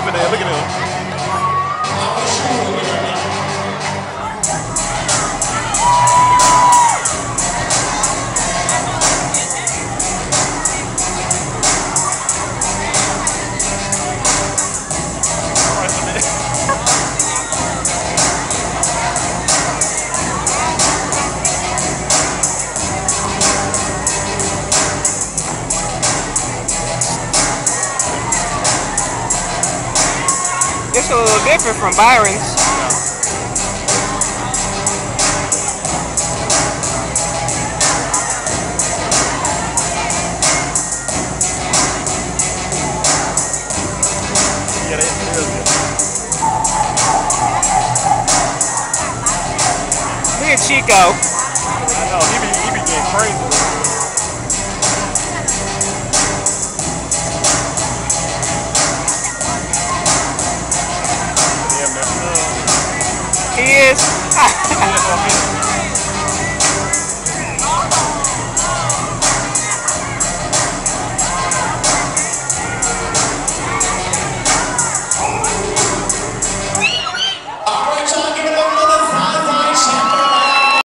laughing at. Look at him. It's a little different from Byron's. Look at Chico. I know, he be, he be getting crazy. He is.